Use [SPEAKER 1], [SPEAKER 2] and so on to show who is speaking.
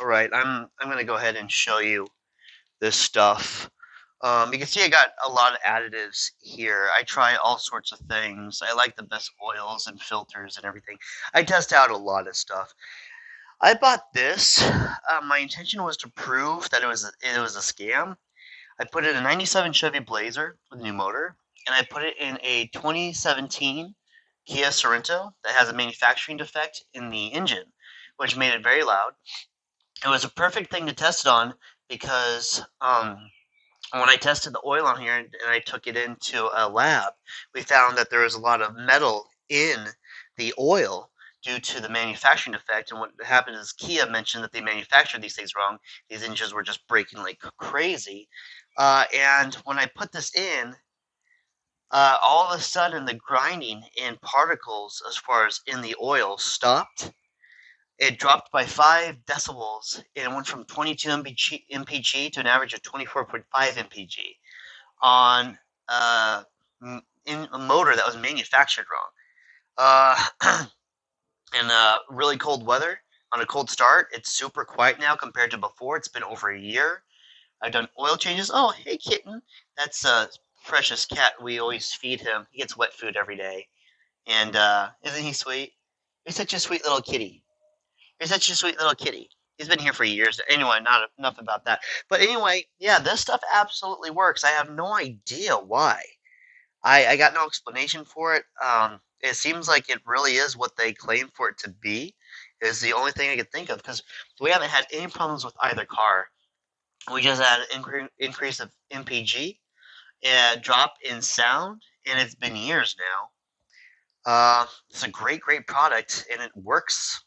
[SPEAKER 1] All right, I'm I'm gonna go ahead and show you this stuff. Um, you can see I got a lot of additives here. I try all sorts of things. I like the best oils and filters and everything. I test out a lot of stuff. I bought this. Uh, my intention was to prove that it was a, it was a scam. I put it in a 97 Chevy Blazer with a new motor, and I put it in a 2017 Kia Sorento that has a manufacturing defect in the engine, which made it very loud. It was a perfect thing to test it on because um, when I tested the oil on here and I took it into a lab, we found that there was a lot of metal in the oil due to the manufacturing defect. And what happened is Kia mentioned that they manufactured these things wrong. These engines were just breaking like crazy. Uh, and when I put this in, uh, all of a sudden the grinding and particles as far as in the oil stopped it dropped by 5 decibels and went from 22 mpg, mpg to an average of 24.5 mpg on uh, in a motor that was manufactured wrong. Uh, in uh, really cold weather, on a cold start, it's super quiet now compared to before. It's been over a year. I've done oil changes. Oh, hey, kitten. That's a uh, precious cat. We always feed him. He gets wet food every day. And uh, isn't he sweet? He's such a sweet little kitty. He's such a sweet little kitty. He's been here for years. Anyway, not enough about that. But anyway, yeah, this stuff absolutely works. I have no idea why. I, I got no explanation for it. Um, it seems like it really is what they claim for it to be. Is the only thing I could think of because we haven't had any problems with either car. We just had an incre- increase of MPG, a drop in sound, and it's been years now. Uh, it's a great, great product, and it works